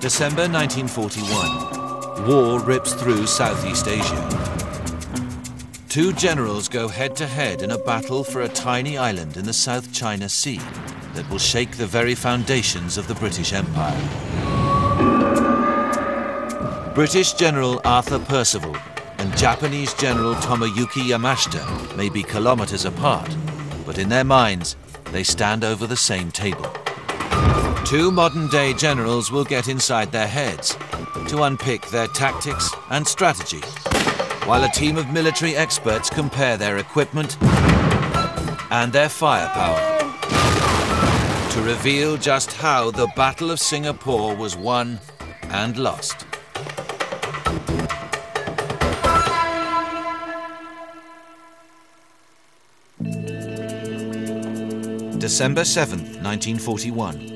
December 1941. War rips through Southeast Asia. Two generals go head to head in a battle for a tiny island in the South China Sea that will shake the very foundations of the British Empire. British General Arthur Percival and Japanese General Tomoyuki Yamashita may be kilometers apart, but in their minds, they stand over the same table. Two modern-day generals will get inside their heads to unpick their tactics and strategy, while a team of military experts compare their equipment and their firepower to reveal just how the Battle of Singapore was won and lost. December 7th, 1941.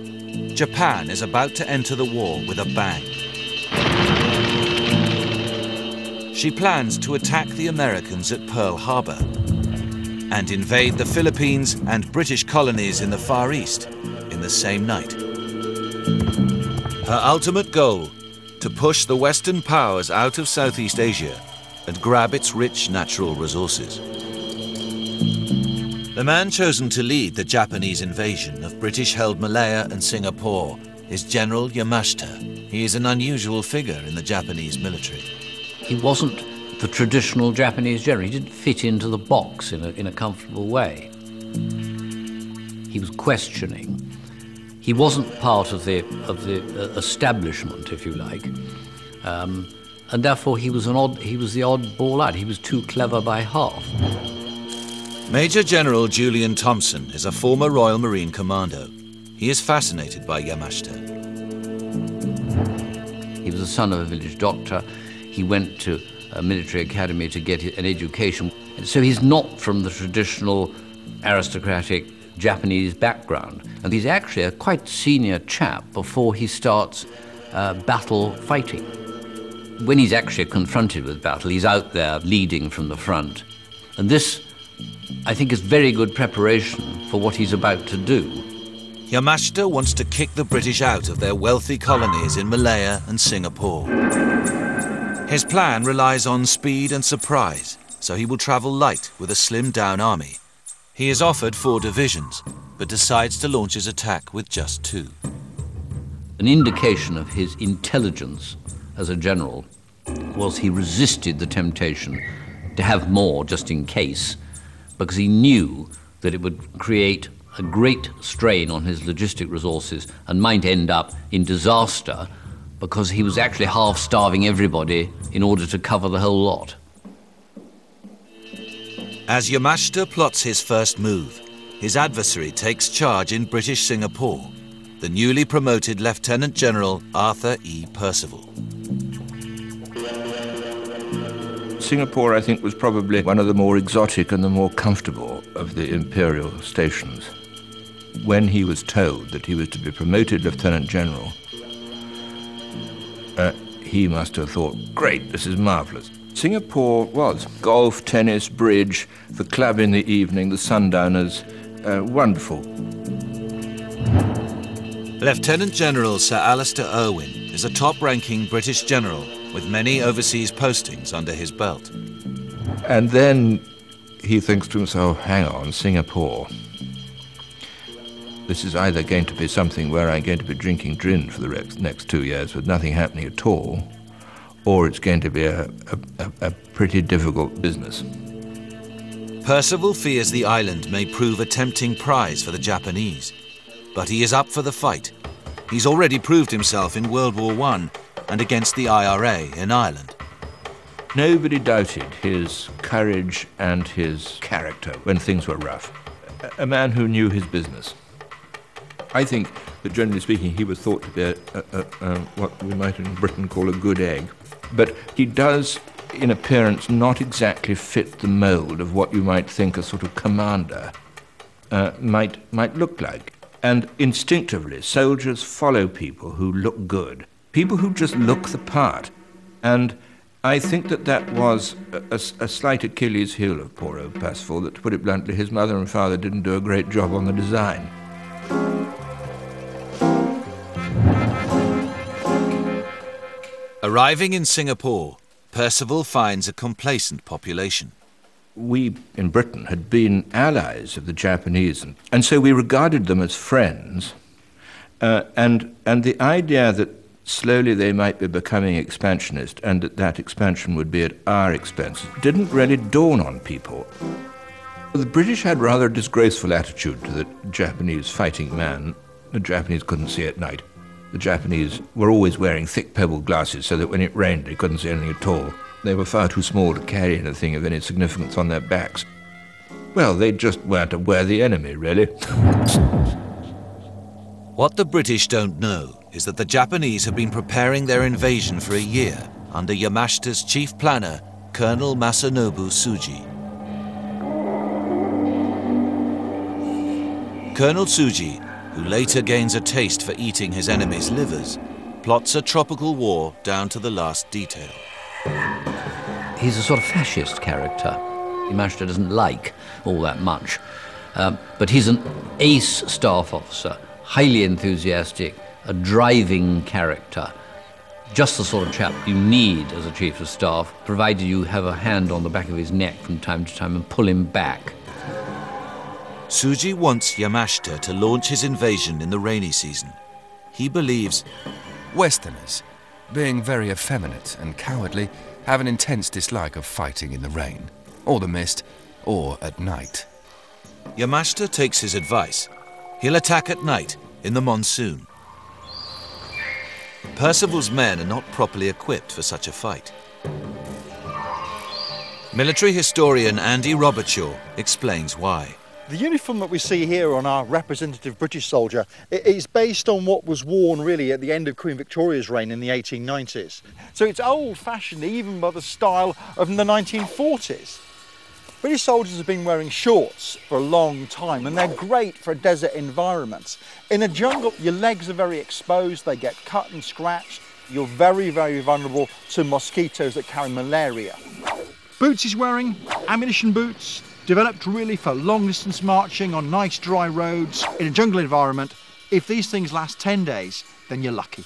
Japan is about to enter the war with a bang. She plans to attack the Americans at Pearl Harbor and invade the Philippines and British colonies in the Far East in the same night. Her ultimate goal, to push the Western powers out of Southeast Asia and grab its rich natural resources. The man chosen to lead the Japanese invasion of British-held Malaya and Singapore is General Yamashita. He is an unusual figure in the Japanese military. He wasn't the traditional Japanese general. He didn't fit into the box in a, in a comfortable way. He was questioning. He wasn't part of the, of the uh, establishment, if you like. Um, and therefore he was, an odd, he was the oddball out. He was too clever by half. Major General Julian Thompson is a former Royal Marine commando. He is fascinated by Yamashita. He was the son of a village doctor. He went to a military academy to get an education. So he's not from the traditional aristocratic Japanese background. And he's actually a quite senior chap before he starts uh, battle fighting. When he's actually confronted with battle, he's out there leading from the front. And this I think is very good preparation for what he's about to do. Yamashita wants to kick the British out of their wealthy colonies in Malaya and Singapore. His plan relies on speed and surprise, so he will travel light with a slimmed-down army. He is offered four divisions, but decides to launch his attack with just two. An indication of his intelligence as a general was he resisted the temptation to have more just in case because he knew that it would create a great strain on his logistic resources and might end up in disaster because he was actually half starving everybody in order to cover the whole lot. As Yamashita plots his first move, his adversary takes charge in British Singapore, the newly promoted Lieutenant General Arthur E. Percival. Singapore, I think, was probably one of the more exotic and the more comfortable of the imperial stations. When he was told that he was to be promoted lieutenant general, uh, he must have thought, great, this is marvelous. Singapore was golf, tennis, bridge, the club in the evening, the sundowners, uh, wonderful. Lieutenant General Sir Alistair Irwin is a top-ranking British general with many overseas postings under his belt. And then he thinks to himself, hang on, Singapore. This is either going to be something where I'm going to be drinking gin for the next two years with nothing happening at all, or it's going to be a, a, a pretty difficult business. Percival fears the island may prove a tempting prize for the Japanese, but he is up for the fight. He's already proved himself in World War I and against the IRA in Ireland. Nobody doubted his courage and his character when things were rough. A man who knew his business. I think that generally speaking, he was thought to be a, a, a, what we might in Britain call a good egg. But he does, in appearance, not exactly fit the mold of what you might think a sort of commander uh, might, might look like. And instinctively, soldiers follow people who look good people who just look the part. And I think that that was a, a, a, slight Achilles heel of poor old Percival, that to put it bluntly, his mother and father didn't do a great job on the design. Arriving in Singapore, Percival finds a complacent population. We in Britain had been allies of the Japanese, and, and so we regarded them as friends. Uh, and, and the idea that slowly they might be becoming expansionist and that that expansion would be at our expense didn't really dawn on people. The British had rather a disgraceful attitude to the Japanese fighting man. The Japanese couldn't see at night. The Japanese were always wearing thick pebble glasses so that when it rained they couldn't see anything at all. They were far too small to carry anything of any significance on their backs. Well, they just weren't a worthy enemy, really. What the British don't know is that the Japanese have been preparing their invasion for a year under Yamashita's chief planner, Colonel Masanobu Tsuji. Colonel Tsuji, who later gains a taste for eating his enemies' livers, plots a tropical war down to the last detail. He's a sort of fascist character. Yamashita doesn't like all that much. Um, but he's an ace staff officer, highly enthusiastic, a driving character, just the sort of chap you need as a chief of staff, provided you have a hand on the back of his neck from time to time and pull him back. Tsuji wants Yamashita to launch his invasion in the rainy season. He believes Westerners, being very effeminate and cowardly, have an intense dislike of fighting in the rain, or the mist, or at night. Yamashita takes his advice. He'll attack at night, in the monsoon. Percival's men are not properly equipped for such a fight. Military historian Andy Robertshaw explains why. The uniform that we see here on our representative British soldier is based on what was worn really at the end of Queen Victoria's reign in the 1890s. So it's old fashioned even by the style of the 1940s. British soldiers have been wearing shorts for a long time and they're great for a desert environments. In a jungle, your legs are very exposed, they get cut and scratched. You're very, very vulnerable to mosquitoes that carry malaria. Boots he's wearing, ammunition boots, developed really for long distance marching on nice dry roads in a jungle environment. If these things last 10 days, then you're lucky.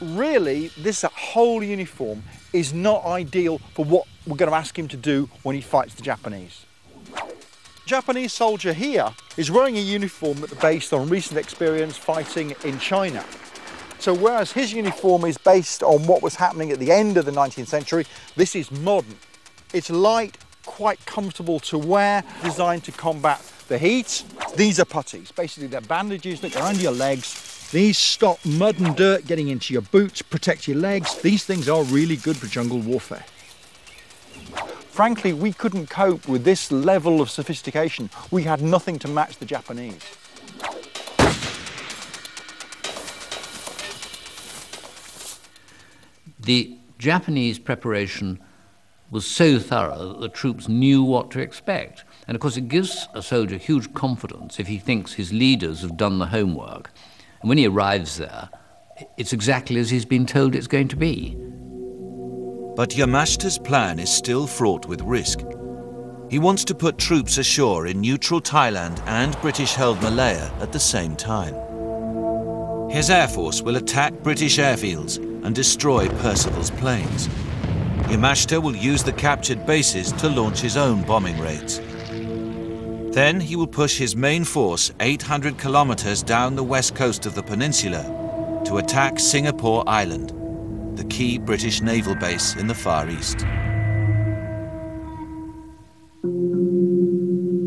Really, this whole uniform is not ideal for what we're going to ask him to do when he fights the Japanese. Japanese soldier here is wearing a uniform that's based on recent experience fighting in China. So whereas his uniform is based on what was happening at the end of the 19th century, this is modern. It's light, quite comfortable to wear, designed to combat the heat. These are puttees. basically they're bandages that go around your legs. These stop mud and dirt getting into your boots, protect your legs. These things are really good for jungle warfare. Frankly, we couldn't cope with this level of sophistication. We had nothing to match the Japanese. The Japanese preparation was so thorough that the troops knew what to expect. And of course, it gives a soldier huge confidence if he thinks his leaders have done the homework. And when he arrives there, it's exactly as he's been told it's going to be. But Yamashita's plan is still fraught with risk. He wants to put troops ashore in neutral Thailand and British held Malaya at the same time. His air force will attack British airfields and destroy Percival's planes. Yamashita will use the captured bases to launch his own bombing raids. Then he will push his main force 800 kilometers down the west coast of the peninsula to attack Singapore Island, the key British naval base in the Far East.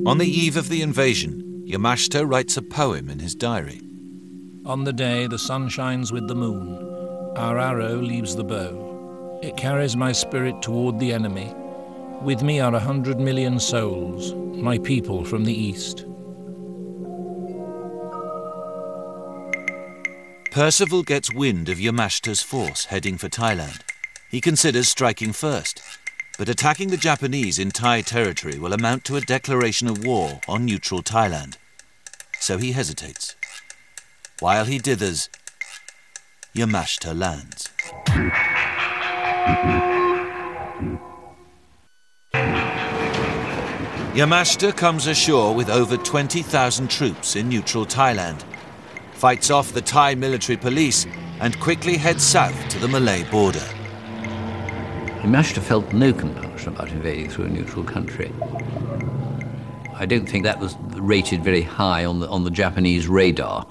On the eve of the invasion, Yamashita writes a poem in his diary. On the day the sun shines with the moon, our arrow leaves the bow. It carries my spirit toward the enemy. With me are a hundred million souls, my people from the east. Percival gets wind of Yamashita's force heading for Thailand. He considers striking first, but attacking the Japanese in Thai territory will amount to a declaration of war on neutral Thailand. So he hesitates. While he dithers, Yamashita lands. Yamashita comes ashore with over 20,000 troops in neutral Thailand, fights off the Thai military police, and quickly heads south to the Malay border. Yamashita felt no compunction about invading through a neutral country. I don't think that was rated very high on the, on the Japanese radar.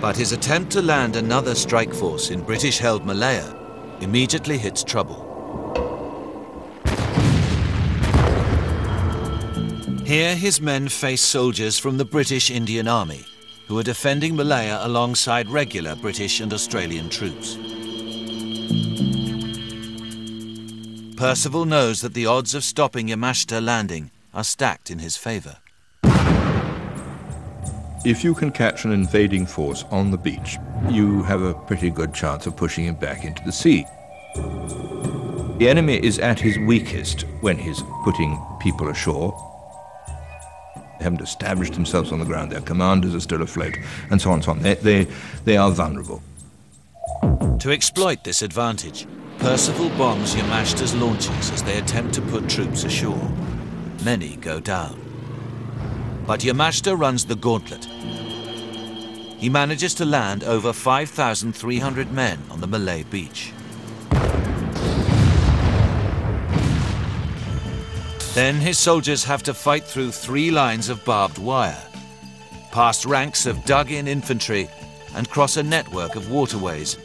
But his attempt to land another strike force in British-held Malaya immediately hits trouble. Here his men face soldiers from the British Indian Army, who are defending Malaya alongside regular British and Australian troops. Percival knows that the odds of stopping Yamashita landing are stacked in his favour. If you can catch an invading force on the beach, you have a pretty good chance of pushing him back into the sea. The enemy is at his weakest when he's putting people ashore. Haven't established themselves on the ground. Their commanders are still afloat, and so on and so on. They, they, they are vulnerable. To exploit this advantage, Percival bombs Yamashita's launches as they attempt to put troops ashore. Many go down. But Yamashita runs the gauntlet. He manages to land over 5,300 men on the Malay beach. Then his soldiers have to fight through three lines of barbed wire, past ranks of dug-in infantry, and cross a network of waterways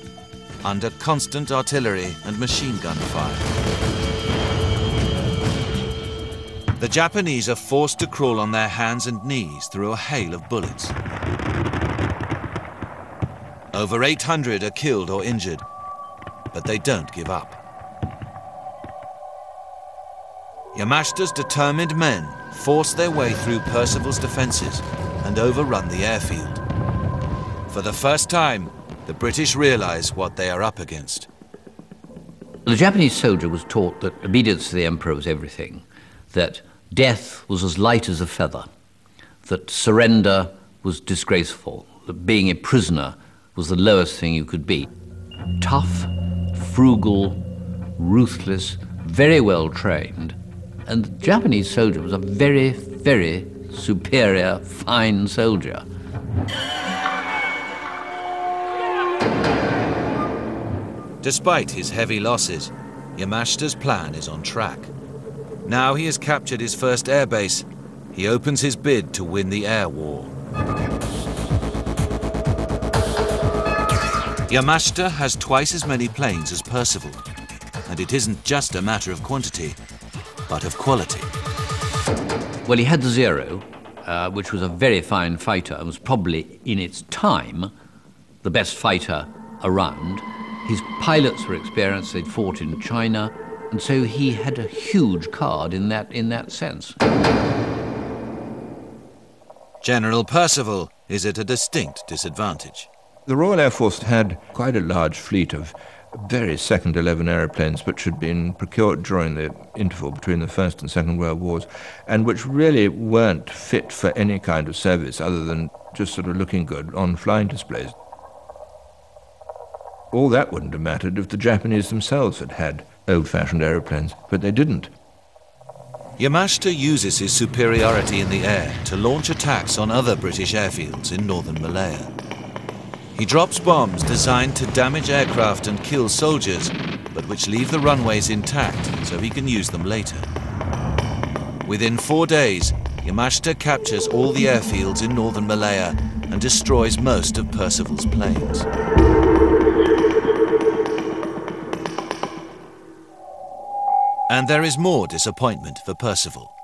under constant artillery and machine gun fire. The Japanese are forced to crawl on their hands and knees through a hail of bullets. Over 800 are killed or injured, but they don't give up. Yamashita's determined men force their way through Percival's defences and overrun the airfield. For the first time, the British realise what they are up against. The Japanese soldier was taught that obedience to the emperor was everything, that death was as light as a feather, that surrender was disgraceful, that being a prisoner was the lowest thing you could be. Tough, frugal, ruthless, very well trained, and the Japanese soldier was a very, very superior, fine soldier. Despite his heavy losses, Yamashita's plan is on track. Now he has captured his first airbase, he opens his bid to win the air war. Yamashita has twice as many planes as Percival, and it isn't just a matter of quantity, but of quality. Well, he had the Zero, uh, which was a very fine fighter and was probably, in its time, the best fighter around. His pilots were experienced, they'd fought in China, and so he had a huge card in that, in that sense. General Percival is at a distinct disadvantage. The Royal Air Force had quite a large fleet of very second 11 aeroplanes which had been procured during the interval between the First and Second World Wars and which really weren't fit for any kind of service other than just sort of looking good on flying displays. All that wouldn't have mattered if the Japanese themselves had had old-fashioned aeroplanes, but they didn't. Yamashita uses his superiority in the air to launch attacks on other British airfields in northern Malaya. He drops bombs designed to damage aircraft and kill soldiers, but which leave the runways intact so he can use them later. Within four days, Yamashita captures all the airfields in northern Malaya and destroys most of Percival's planes. And there is more disappointment for Percival.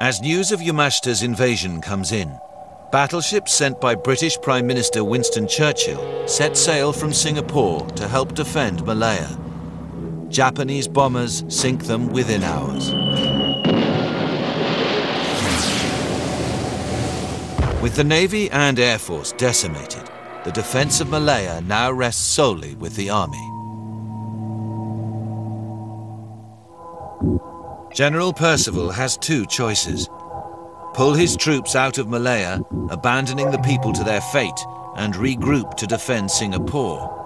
As news of Yamashita's invasion comes in, battleships sent by British Prime Minister Winston Churchill set sail from Singapore to help defend Malaya. Japanese bombers sink them within hours. With the Navy and Air Force decimated, the defense of Malaya now rests solely with the Army. General Percival has two choices. Pull his troops out of Malaya, abandoning the people to their fate, and regroup to defend Singapore.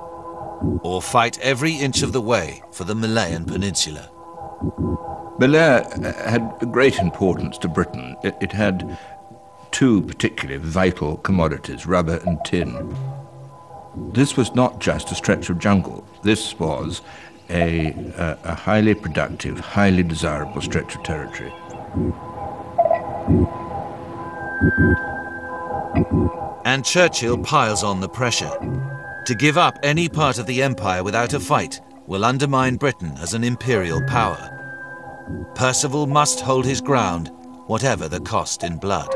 Or fight every inch of the way for the Malayan Peninsula. Malaya uh, had great importance to Britain. It, it had two particularly vital commodities, rubber and tin. This was not just a stretch of jungle. This was a, a, a highly productive, highly desirable stretch of territory. And Churchill piles on the pressure. To give up any part of the empire without a fight will undermine Britain as an imperial power. Percival must hold his ground, whatever the cost in blood.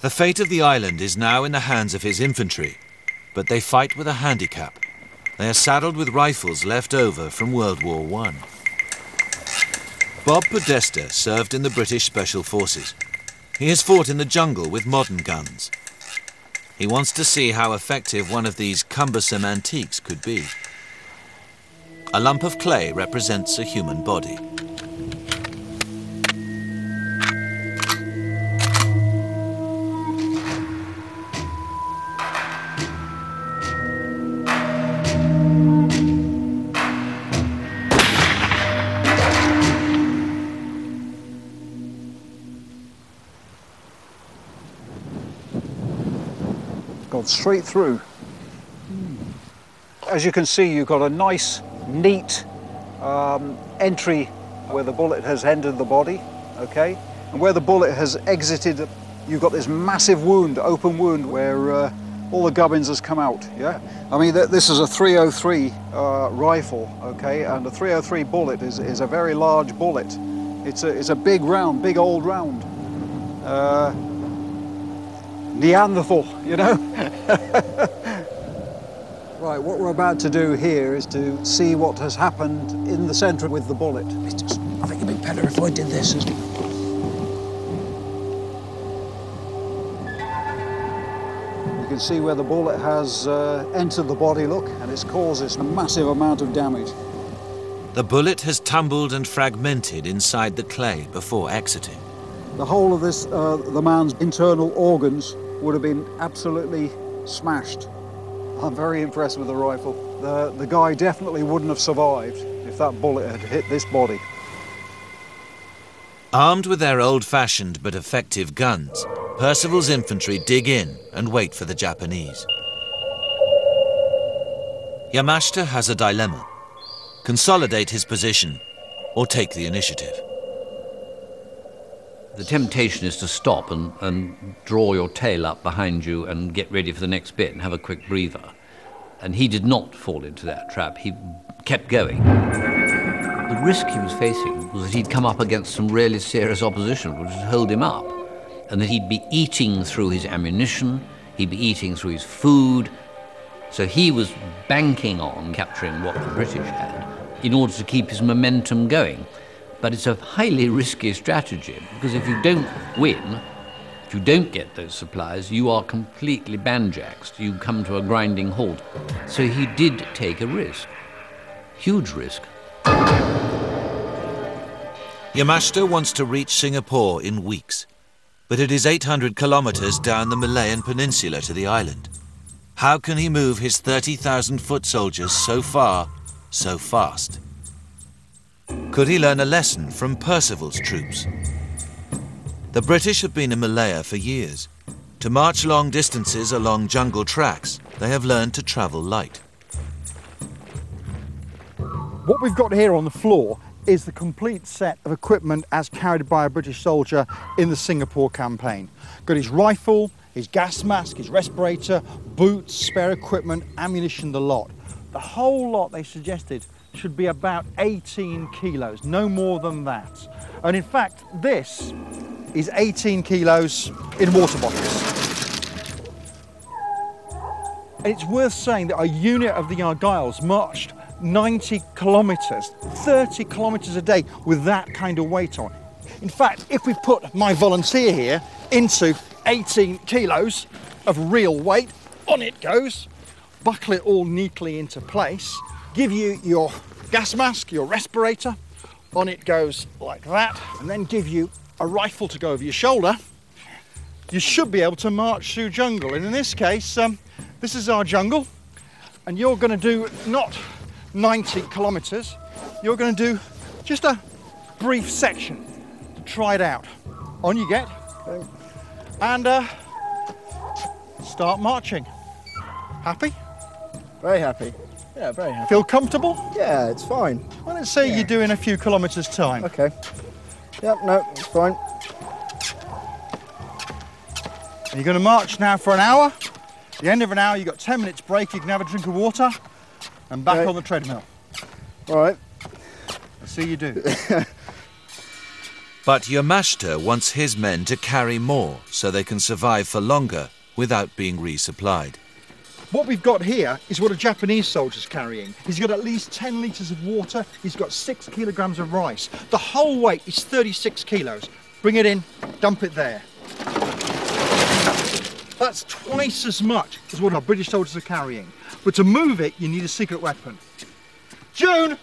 The fate of the island is now in the hands of his infantry, but they fight with a handicap. They are saddled with rifles left over from World War I. Bob Podesta served in the British Special Forces. He has fought in the jungle with modern guns. He wants to see how effective one of these cumbersome antiques could be. A lump of clay represents a human body. Straight through. As you can see, you've got a nice, neat um, entry where the bullet has entered the body, okay? And where the bullet has exited, you've got this massive wound, open wound, where uh, all the gubbins has come out, yeah? I mean, th this is a 303 uh, rifle, okay? And a 303 bullet is, is a very large bullet. It's a, it's a big round, big old round. Uh, Neanderthal, you know? right, what we're about to do here is to see what has happened in the centre with the bullet. Just, I think it'd be better if I did this. You can see where the bullet has uh, entered the body, look, and it's caused this massive amount of damage. The bullet has tumbled and fragmented inside the clay before exiting. The whole of this, uh, the man's internal organs would have been absolutely smashed. I'm very impressed with the rifle. The, the guy definitely wouldn't have survived if that bullet had hit this body. Armed with their old-fashioned but effective guns, Percival's infantry dig in and wait for the Japanese. Yamashita has a dilemma. Consolidate his position or take the initiative. The temptation is to stop and, and draw your tail up behind you and get ready for the next bit and have a quick breather. And he did not fall into that trap. He kept going. The risk he was facing was that he'd come up against some really serious opposition, which would hold him up, and that he'd be eating through his ammunition, he'd be eating through his food. So he was banking on capturing what the British had in order to keep his momentum going. But it's a highly risky strategy because if you don't win, if you don't get those supplies, you are completely banjaxed. You come to a grinding halt. So he did take a risk. Huge risk. Yamashita wants to reach Singapore in weeks, but it is 800 kilometers down the Malayan Peninsula to the island. How can he move his 30,000 foot soldiers so far, so fast? Could he learn a lesson from Percival's troops? The British have been in Malaya for years. To march long distances along jungle tracks, they have learned to travel light. What we've got here on the floor is the complete set of equipment as carried by a British soldier in the Singapore campaign. Got his rifle, his gas mask, his respirator, boots, spare equipment, ammunition, the lot. The whole lot they suggested should be about 18 kilos, no more than that. And in fact, this is 18 kilos in water bottles. And it's worth saying that a unit of the Argylls marched 90 kilometres, 30 kilometres a day with that kind of weight on. In fact, if we put my volunteer here into 18 kilos of real weight, on it goes, buckle it all neatly into place, give you your gas mask, your respirator, on it goes like that, and then give you a rifle to go over your shoulder, you should be able to march through jungle. And in this case, um, this is our jungle, and you're going to do not 90 kilometers, you're going to do just a brief section. To try it out. On you get. And uh, start marching. Happy? Very happy. Yeah, very happy. Feel comfortable? Yeah, it's fine. Well, let's say you're doing a few kilometres time. Okay. Yep, no, it's fine. You're going to march now for an hour. At the end of an hour, you've got 10 minutes break. You can have a drink of water and back Okay. on the treadmill. All right. Let's see you do. But Yamashita wants his men to carry more so they can survive for longer without being resupplied. What we've got here is what a Japanese soldier's carrying. He's got at least 10 litres of water. He's got six kilograms of rice. The whole weight is 36 kilos. Bring it in, dump it there. That's twice as much as what our British soldiers are carrying. But to move it, you need a secret weapon. June!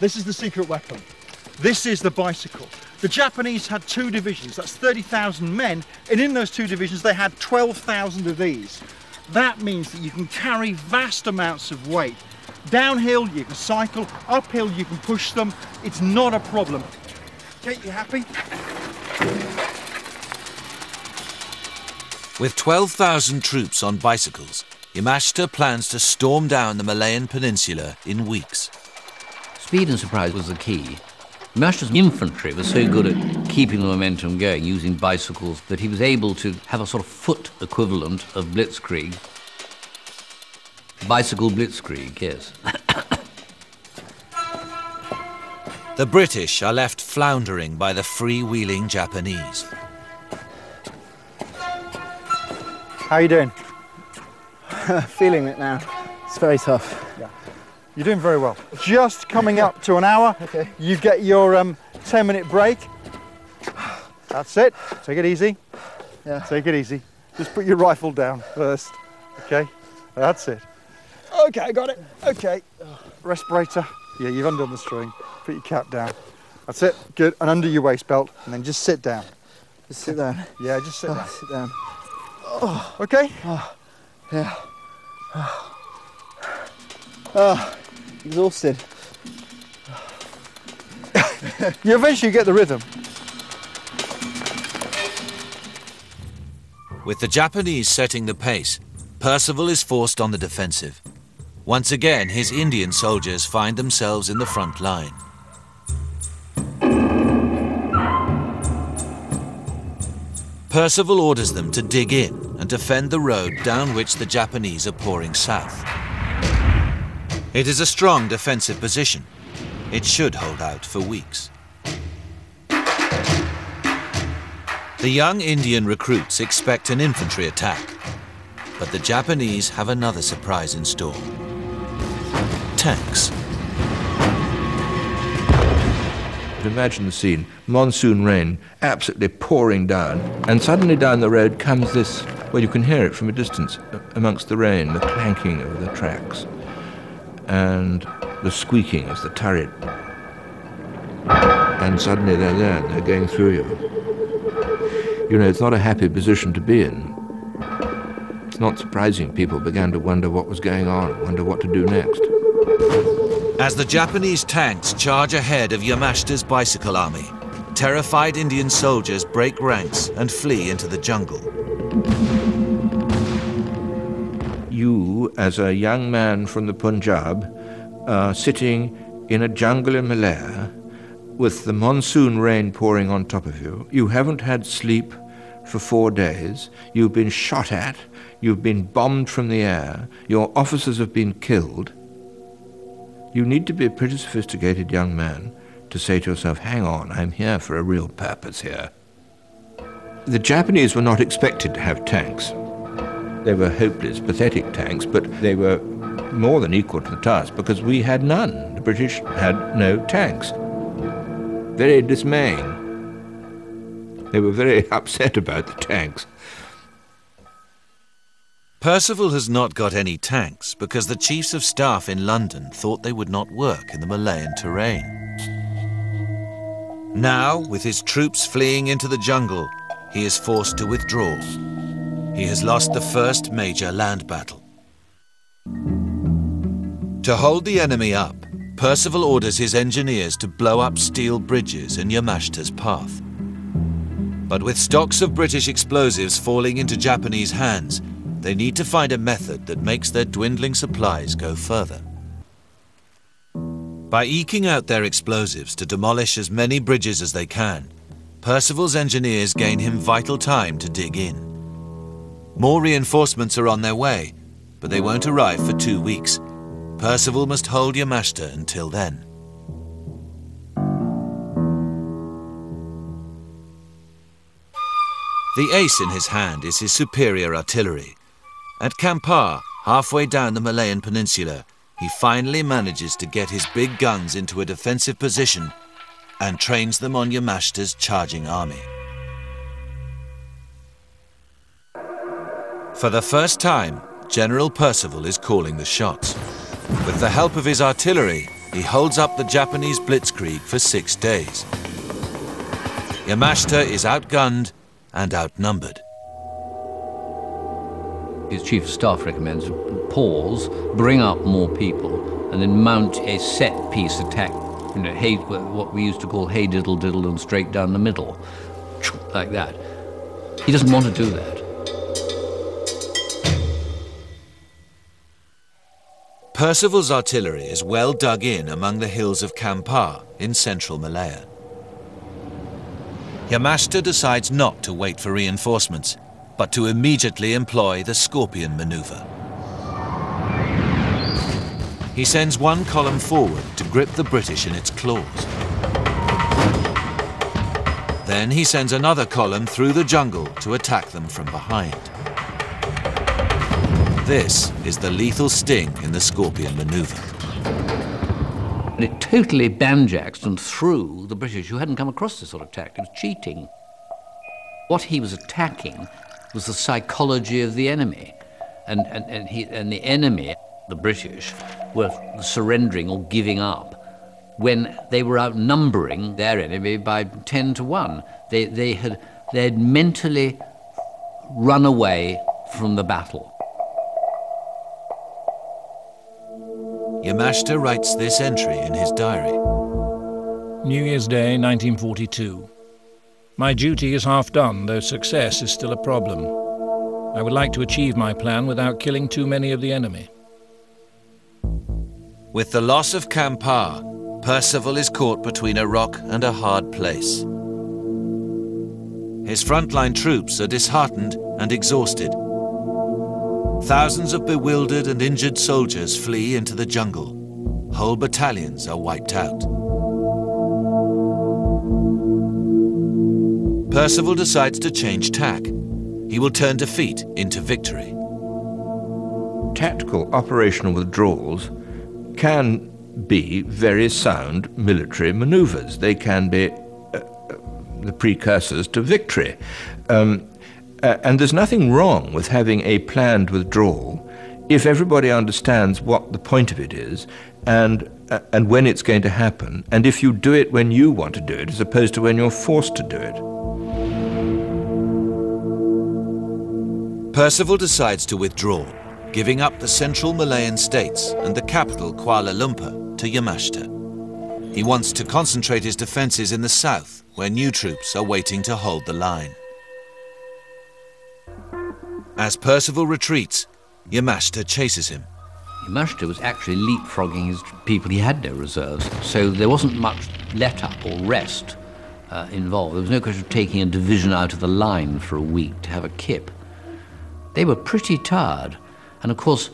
This is the secret weapon. This is the bicycle. The Japanese had two divisions, that's 30,000 men, and in those two divisions they had 12,000 of these. That means that you can carry vast amounts of weight. Downhill you can cycle, uphill you can push them. It's not a problem. Kate, you happy? With 12,000 troops on bicycles, Yamashita plans to storm down the Malayan Peninsula in weeks. Speed and surprise was the key. Yamashita's infantry was so good at keeping the momentum going using bicycles that he was able to have a sort of foot equivalent of blitzkrieg. Bicycle blitzkrieg, yes. The British are left floundering by the freewheeling Japanese. How are you doing? Feeling it now. It's very tough. You're doing very well. Just coming up to an hour. Okay. You get your um, 10 minute break. That's it. Take it easy. Yeah. Take it easy. Just put your rifle down first. Okay. That's it. Okay, I got it. Okay. Respirator. Yeah, you've undone the string. Put your cap down. That's it. Good. And under your waist belt. And then just sit down. Just sit down. Yeah, just sit Oh, down. sit down. Okay? Yeah. Oh, exhausted. You eventually get the rhythm. With the Japanese setting the pace, Percival is forced on the defensive. Once again, his Indian soldiers find themselves in the front line. Percival orders them to dig in and defend the road down which the Japanese are pouring south. It is a strong defensive position. It should hold out for weeks. The young Indian recruits expect an infantry attack, but the Japanese have another surprise in store. Tanks. Imagine the scene monsoon rain absolutely pouring down, and suddenly down the road comes this well, you can hear it from a distance amongst the rain, the clanking of the tracks, and the squeaking of the turret. And suddenly they're there, and they're going through you. You know, it's not a happy position to be in. It's not surprising people began to wonder what was going on, wonder what to do next. As the Japanese tanks charge ahead of Yamashita's bicycle army, terrified Indian soldiers break ranks and flee into the jungle. You, as a young man from the Punjab, are sitting in a jungle in Malaya with the monsoon rain pouring on top of you. You haven't had sleep for four days. You've been shot at. You've been bombed from the air. Your officers have been killed. You need to be a pretty sophisticated young man to say to yourself, hang on, I'm here for a real purpose here. The Japanese were not expected to have tanks. They were hopeless, pathetic tanks, but they were more than equal to the task because we had none. The British had no tanks. Very dismaying. They were very upset about the tanks. Percival has not got any tanks because the chiefs of staff in London thought they would not work in the Malayan terrain. Now, with his troops fleeing into the jungle, he is forced to withdraw. He has lost the first major land battle. To hold the enemy up, Percival orders his engineers to blow up steel bridges in Yamashita's path. But with stocks of British explosives falling into Japanese hands, they need to find a method that makes their dwindling supplies go further. By eking out their explosives to demolish as many bridges as they can, Percival's engineers gain him vital time to dig in. More reinforcements are on their way, but they won't arrive for two weeks. Percival must hold Yamashita until then. The ace in his hand is his superior artillery. At Kampar, halfway down the Malayan Peninsula, he finally manages to get his big guns into a defensive position and trains them on Yamashita's charging army. For the first time, General Percival is calling the shots. With the help of his artillery, he holds up the Japanese blitzkrieg for six days. Yamashita is outgunned and outnumbered. His chief of staff recommends pause, bring up more people, and then mount a set piece attack. You know, hey, what we used to call hey diddle diddle and straight down the middle, like that. He doesn't want to do that. Percival's artillery is well dug in among the hills of Kampar in central Malaya. Yamashita decides not to wait for reinforcements, but to immediately employ the Scorpion maneuver. He sends one column forward to grip the British in its claws. Then he sends another column through the jungle to attack them from behind. This is the lethal sting in the Scorpion maneuver. And it totally banjaxed and threw the British who hadn't come across this sort of tactic. It was cheating. What he was attacking was the psychology of the enemy. And, and, and, he, and the enemy, the British, were surrendering or giving up when they were outnumbering their enemy by 10 to 1. They, they, had, they had mentally run away from the battle. Yamashita writes this entry in his diary. New Year's Day, 1942. My duty is half done, though success is still a problem. I would like to achieve my plan without killing too many of the enemy. With the loss of Kampar, Percival is caught between a rock and a hard place. His frontline troops are disheartened and exhausted. Thousands of bewildered and injured soldiers flee into the jungle. Whole battalions are wiped out. Percival decides to change tack. He will turn defeat into victory. Tactical operational withdrawals can be very sound military maneuvers. They can be uh, uh the precursors to victory. Um, uh, and there's nothing wrong with having a planned withdrawal if everybody understands what the point of it is and, uh, and when it's going to happen, and if you do it when you want to do it as opposed to when you're forced to do it. Percival decides to withdraw, giving up the central Malayan states and the capital Kuala Lumpur to Yamashita. He wants to concentrate his defences in the south, where new troops are waiting to hold the line. As Percival retreats, Yamashita chases him. Yamashita was actually leapfrogging his people. He had no reserves, so there wasn't much let up or rest uh, involved. There was no question of taking a division out of the line for a week to have a kip. They were pretty tired, and of course,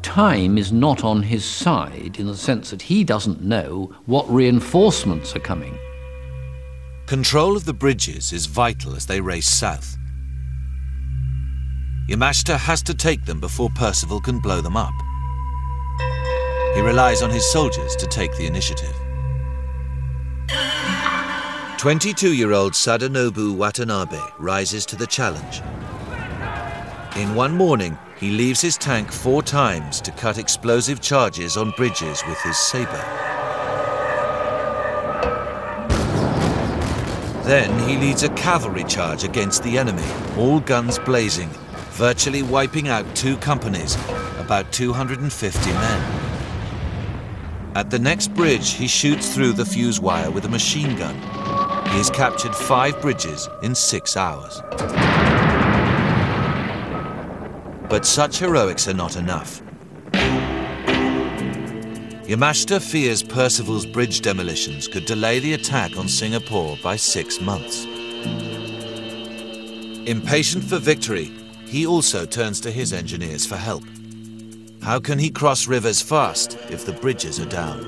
time is not on his side in the sense that he doesn't know what reinforcements are coming. Control of the bridges is vital as they race south. Yamashita has to take them before Percival can blow them up. He relies on his soldiers to take the initiative. 22-year-old Sadanobu Watanabe rises to the challenge. In one morning, he leaves his tank four times to cut explosive charges on bridges with his saber. Then he leads a cavalry charge against the enemy, all guns blazing, virtually wiping out two companies, about 250 men. At the next bridge, he shoots through the fuse wire with a machine gun. He has captured five bridges in six hours. But such heroics are not enough. Yamashita fears Percival's bridge demolitions could delay the attack on Singapore by six months. Impatient for victory, he also turns to his engineers for help. How can he cross rivers fast if the bridges are down?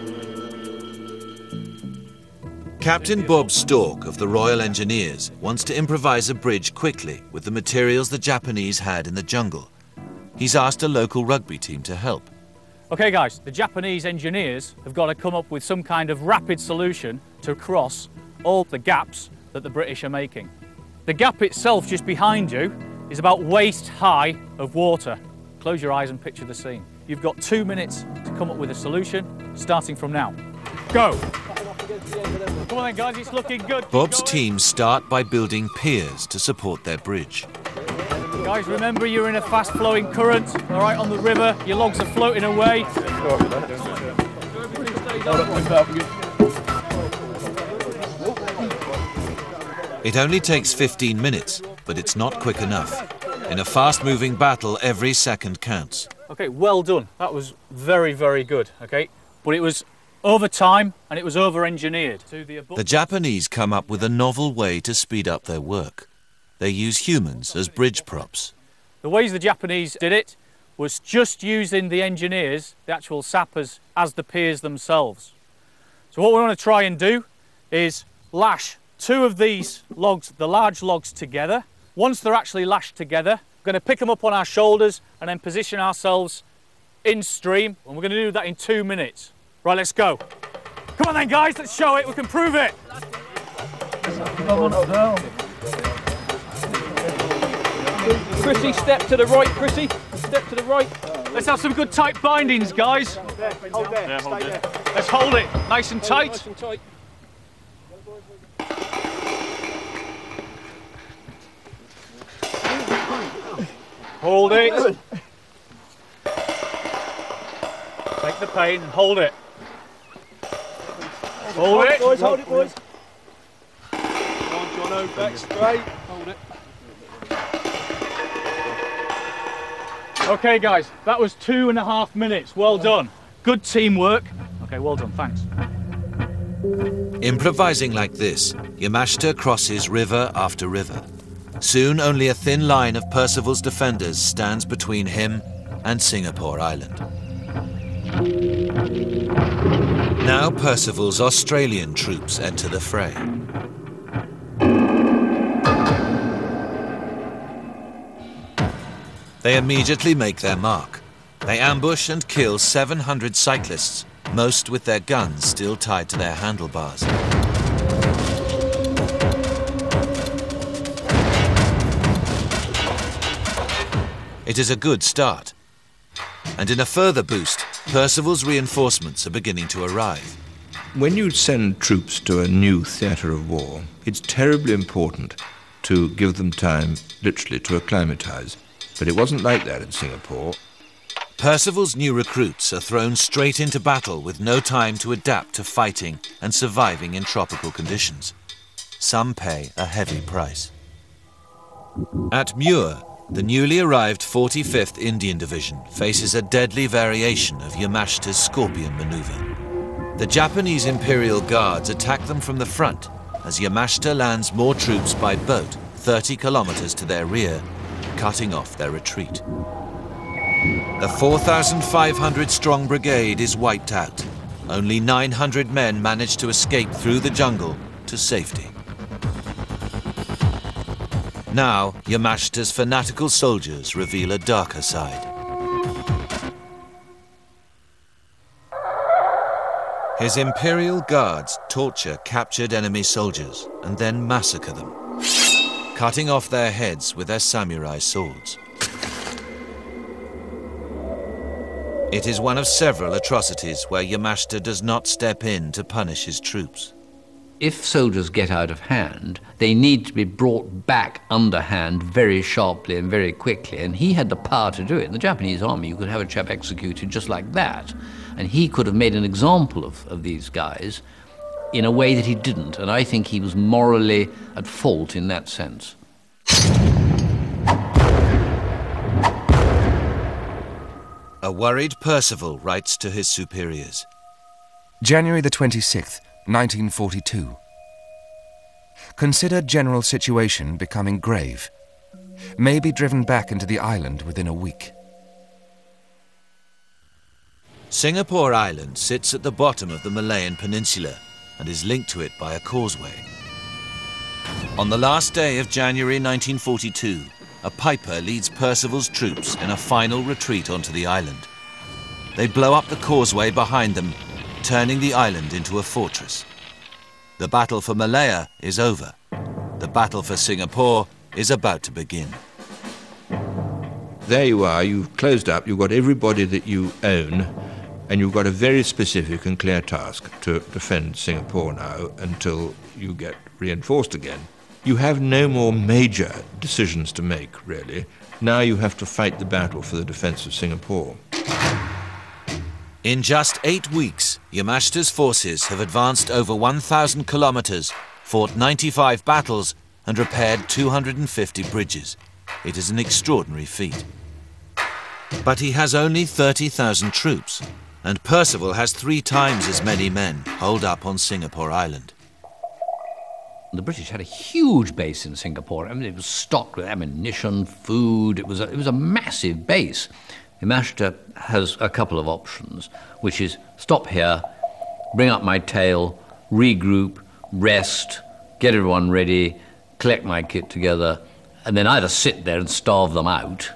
Captain Bob Stork of the Royal Engineers wants to improvise a bridge quickly with the materials the Japanese had in the jungle. He's asked a local rugby team to help. Okay guys, the Japanese engineers have got to come up with some kind of rapid solution to cross all the gaps that the British are making. The gap itself just behind you is about waist high of water. Close your eyes and picture the scene. You've got two minutes to come up with a solution, starting from now. Go! Come on then guys, it's looking good. Bob's team start by building piers to support their bridge. Guys, remember you're in a fast flowing current, all right, on the river. Your logs are floating away. It only takes 15 minutes, but it's not quick enough. In a fast-moving battle, every second counts. Okay, well done. That was very, very good, okay? But it was over time and it was over engineered. The The Japanese come up with a novel way to speed up their work. They use humans as bridge props. The ways the Japanese did it was just using the engineers, the actual sappers, as the piers themselves. So what we want to try and do is lash two of these logs, the large logs together. Once they're actually lashed together, we're going to pick them up on our shoulders and then position ourselves in stream. And we're going to do that in two minutes. Right, let's go. Come on then guys, let's show it, we can prove it. Chrissy, step to the right, Chrissy. Step to the right. Let's have some good tight bindings, guys. Hold there. Yeah, hold there. Let's hold it nice and tight. Nice and tight. Hold it. Take the pain and hold it. Hold it. Boys, hold it, boys. Come on, Jono, back straight. Hold it. Okay, guys, that was two and a half minutes. Well done. Good teamwork. Okay, well done. Thanks. Improvising like this, Yamashita crosses river after river. Soon only a thin line of Percival's defenders stands between him and Singapore Island. Now Percival's Australian troops enter the fray. They immediately make their mark. They ambush and kill 700 cyclists, most with their guns still tied to their handlebars. It is a good start. And in a further boost, Percival's reinforcements are beginning to arrive. When you send troops to a new theatre of war, it's terribly important to give them time, literally, to acclimatise. But it wasn't like that in Singapore. Percival's new recruits are thrown straight into battle with no time to adapt to fighting and surviving in tropical conditions. Some pay a heavy price. At Muar, the newly arrived 45th Indian Division faces a deadly variation of Yamashita's Scorpion maneuver. The Japanese Imperial Guards attack them from the front as Yamashita lands more troops by boat 30 kilometers to their rear, cutting off their retreat. The 4,500 strong brigade is wiped out. Only 900 men manage to escape through the jungle to safety. Now, Yamashita's fanatical soldiers reveal a darker side. His imperial guards torture captured enemy soldiers and then massacre them, cutting off their heads with their samurai swords. It is one of several atrocities where Yamashita does not step in to punish his troops. If soldiers get out of hand, they need to be brought back underhand very sharply and very quickly, and he had the power to do it. In the Japanese army, you could have a chap executed just like that. And he could have made an example of, of these guys in a way that he didn't. And I think he was morally at fault in that sense. A worried Percival writes to his superiors. January the 26th, 1942. Consider general situation becoming grave. May be driven back into the island within a week. Singapore Island sits at the bottom of the Malayan Peninsula and is linked to it by a causeway. On the last day of January 1942, a piper leads Percival's troops in a final retreat onto the island. They blow up the causeway behind them, turning the island into a fortress. The battle for Malaya is over. The battle for Singapore is about to begin. There you are, you've closed up, you've got everybody that you own, and you've got a very specific and clear task to defend Singapore now until you get reinforced again. You have no more major decisions to make, really. Now you have to fight the battle for the defense of Singapore. In just eight weeks, Yamashita's forces have advanced over 1,000 kilometers, fought 95 battles, and repaired 250 bridges. It is an extraordinary feat. But he has only 30,000 troops, and Percival has three times as many men holed up on Singapore Island. The British had a huge base in Singapore. I mean, it was stocked with ammunition, food. It was a, it was a massive base. Yamashita has a couple of options, which is stop here, bring up my tail, regroup, rest, get everyone ready, collect my kit together, and then either sit there and starve them out,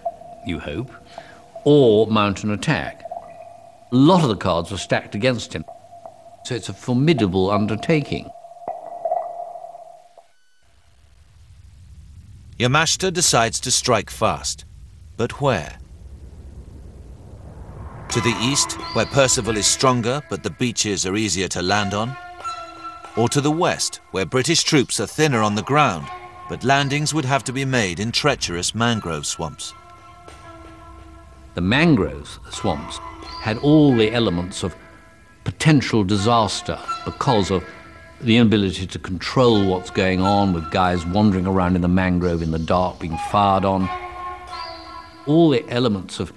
you hope, or mount an attack. A lot of the cards were stacked against him. So it's a formidable undertaking. Yamashita decides to strike fast. But where? To the east, where Percival is stronger but the beaches are easier to land on? Or to the west, where British troops are thinner on the ground, but landings would have to be made in treacherous mangrove swamps? The mangrove swamps had all the elements of potential disaster because of the inability to control what's going on with guys wandering around in the mangrove in the dark being fired on. All the elements of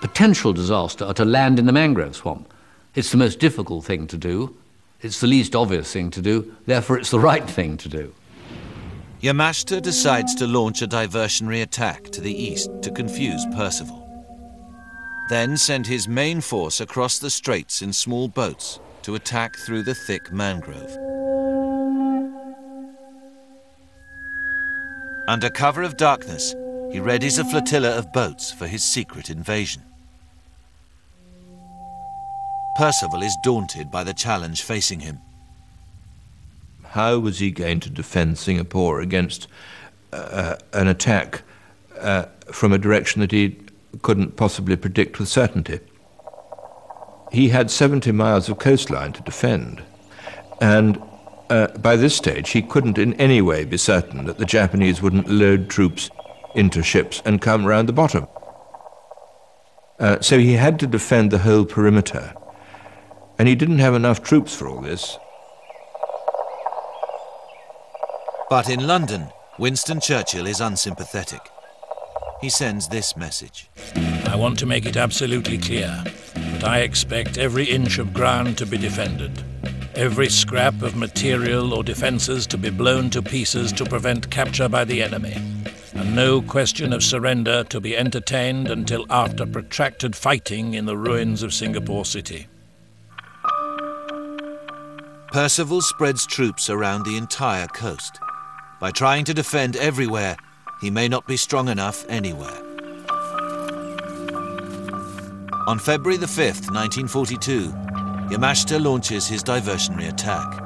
potential disaster are to land in the mangrove swamp. It's the most difficult thing to do. It's the least obvious thing to do. Therefore, it's the right thing to do. Yamashita decides to launch a diversionary attack to the east to confuse Percival. Then send his main force across the straits in small boats to attack through the thick mangrove. Under cover of darkness, he readies a flotilla of boats for his secret invasion. Percival is daunted by the challenge facing him. How was he going to defend Singapore against uh, an attack uh, from a direction that he couldn't possibly predict with certainty? He had 70 miles of coastline to defend, and uh, by this stage he couldn't in any way be certain that the Japanese wouldn't load troops into ships and come round the bottom. Uh, so he had to defend the whole perimeter. And he didn't have enough troops for all this. But in London, Winston Churchill is unsympathetic. He sends this message. I want to make it absolutely clear that I expect every inch of ground to be defended, every scrap of material or defences to be blown to pieces to prevent capture by the enemy, and no question of surrender to be entertained until after protracted fighting in the ruins of Singapore City. Percival spreads troops around the entire coast. By trying to defend everywhere, he may not be strong enough anywhere. On February the 5th, 1942, Yamashita launches his diversionary attack.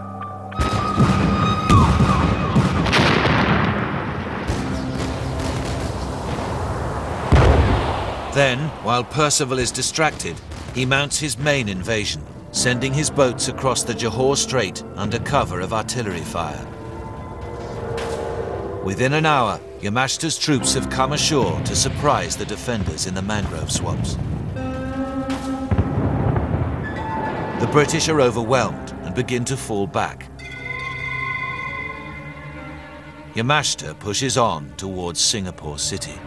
Then, while Percival is distracted, he mounts his main invasion, sending his boats across the Johor Strait under cover of artillery fire. Within an hour, Yamashita's troops have come ashore to surprise the defenders in the mangrove swamps. The British are overwhelmed and begin to fall back. Yamashita pushes on towards Singapore City.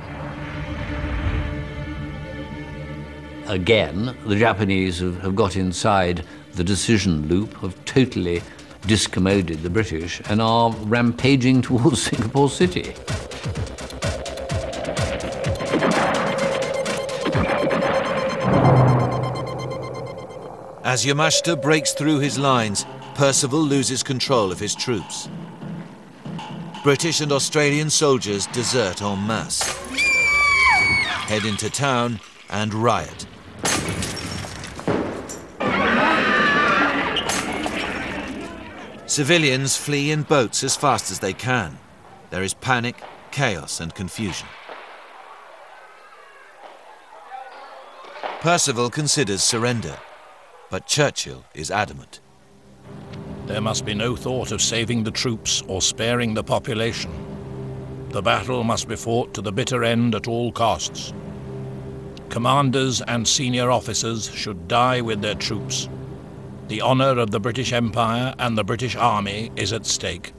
Again, the Japanese have, have got inside the decision loop, have totally discommoded the British and are rampaging towards Singapore City. As Yamashita breaks through his lines, Percival loses control of his troops. British and Australian soldiers desert en masse, head into town and riot. Civilians flee in boats as fast as they can. There is panic, chaos and confusion. Percival considers surrender, but Churchill is adamant. There must be no thought of saving the troops or sparing the population. The battle must be fought to the bitter end at all costs. Commanders and senior officers should die with their troops. The honour of the British Empire and the British Army is at stake.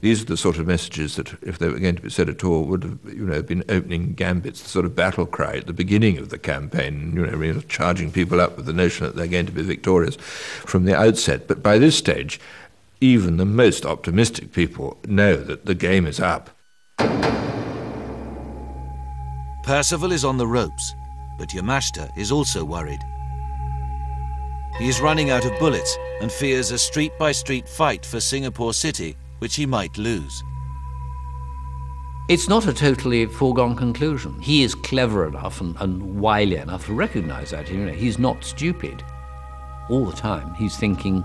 These are the sort of messages that, if they were going to be said at all, would have you know, been opening gambits, the sort of battle cry at the beginning of the campaign, you know, really charging people up with the notion that they're going to be victorious from the outset. But by this stage, even the most optimistic people know that the game is up. Percival is on the ropes, but Yamashita is also worried. He is running out of bullets and fears a street-by-street fight for Singapore City which he might lose. It's not a totally foregone conclusion. He is clever enough and, and wily enough to recognize that. You know, he's not stupid. All the time, he's thinking,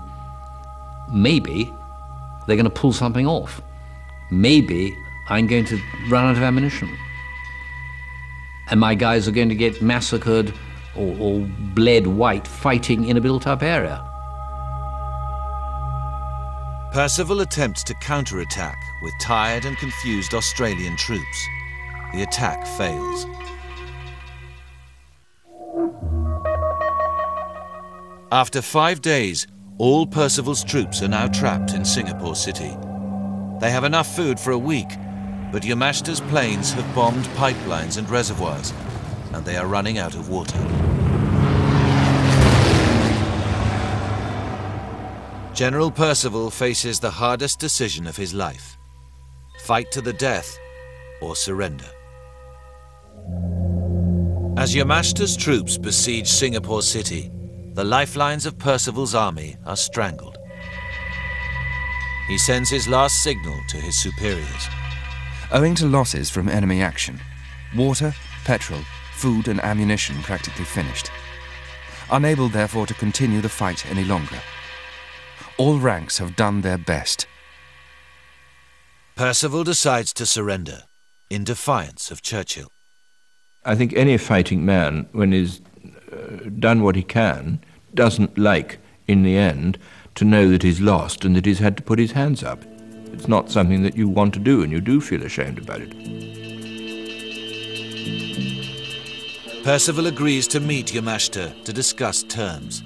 maybe they're going to pull something off. Maybe I'm going to run out of ammunition. And my guys are going to get massacred or, bled white fighting in a built up area. Percival attempts to counterattack with tired and confused Australian troops. The attack fails. After five days, all Percival's troops are now trapped in Singapore City. They have enough food for a week, but Yamashita's planes have bombed pipelines and reservoirs, and they are running out of water. General Percival faces the hardest decision of his life. Fight to the death or surrender. As Yamashita's troops besiege Singapore City, the lifelines of Percival's army are strangled. He sends his last signal to his superiors. Owing to losses from enemy action, water, petrol, food and ammunition practically finished. Unable therefore to continue the fight any longer. All ranks have done their best. Percival decides to surrender, in defiance of Churchill. I think any fighting man, when he's uh, done what he can, doesn't like, in the end, to know that he's lost and that he's had to put his hands up. It's not something that you want to do, and you do feel ashamed about it. Percival agrees to meet Yamashita to discuss terms.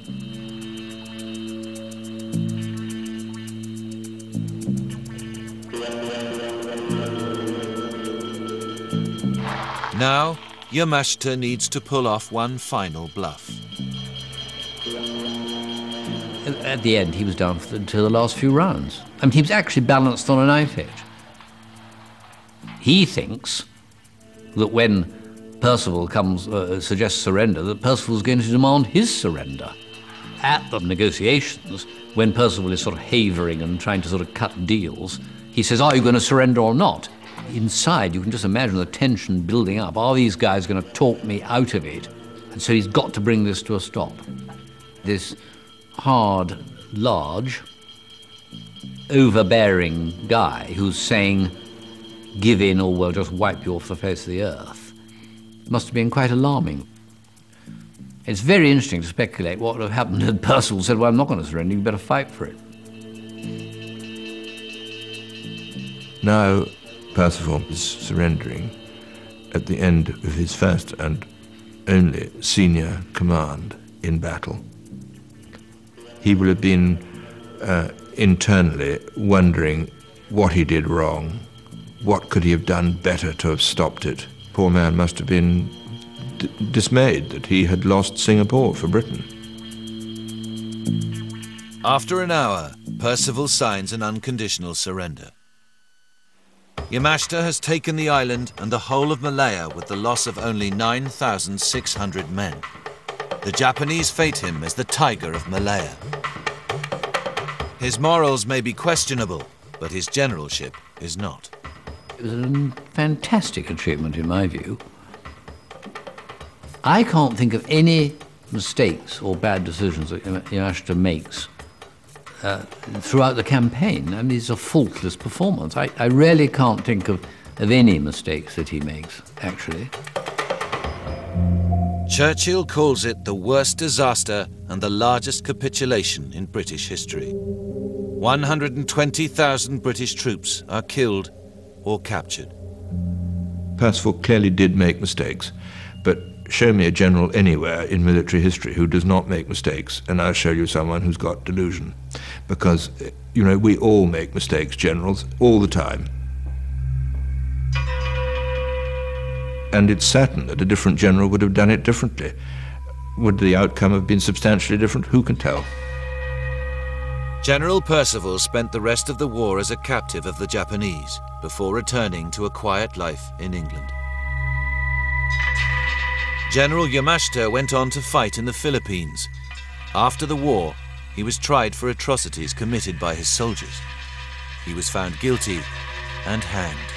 Now, Yamashita needs to pull off one final bluff. At the end, he was down for the, to the last few rounds. I mean, he was actually balanced on a knife edge. He thinks that when Percival comes uh, suggests surrender, that Percival is going to demand his surrender. At the negotiations, when Percival is sort of havering and trying to sort of cut deals, he says, "Are you going to surrender or not?" inside, you can just imagine the tension building up. Are these guys going to talk me out of it? And so he's got to bring this to a stop. This hard, large, overbearing guy who's saying, give in or we'll just wipe you off the face of the earth, must have been quite alarming. It's very interesting to speculate what would have happened had Percival said, well, I'm not going to surrender, you better fight for it. Now, Percival is surrendering at the end of his first and only senior command in battle. he will have been uh, internally wondering what he did wrong, what could he have done better to have stopped it. Poor man must have been dismayed that he had lost Singapore for Britain. After an hour, Percival signs an unconditional surrender. Yamashita has taken the island and the whole of Malaya with the loss of only 9,600 men. The Japanese fete him as the Tiger of Malaya. His morals may be questionable, but his generalship is not. It was a fantastic achievement, in my view. I can't think of any mistakes or bad decisions that Yamashita makes uh, throughout the campaign. I mean, it's a faultless performance. I, I really can't think of, of any mistakes that he makes, actually. Churchill calls it the worst disaster and the largest capitulation in British history. 120,000 British troops are killed or captured. Percival clearly did make mistakes, but show me a general anywhere in military history who does not make mistakes, and I'll show you someone who's got delusion. Because, eh, you know, we all make mistakes, generals, all the time. And it's certain that a different general would have done it differently. Would the outcome have been substantially different? Who can tell? General Percival spent the rest of the war as a captive of the Japanese before returning to a quiet life in England. General Yamashita went on to fight in the Philippines. After the war, he was tried for atrocities committed by his soldiers. He was found guilty and hanged.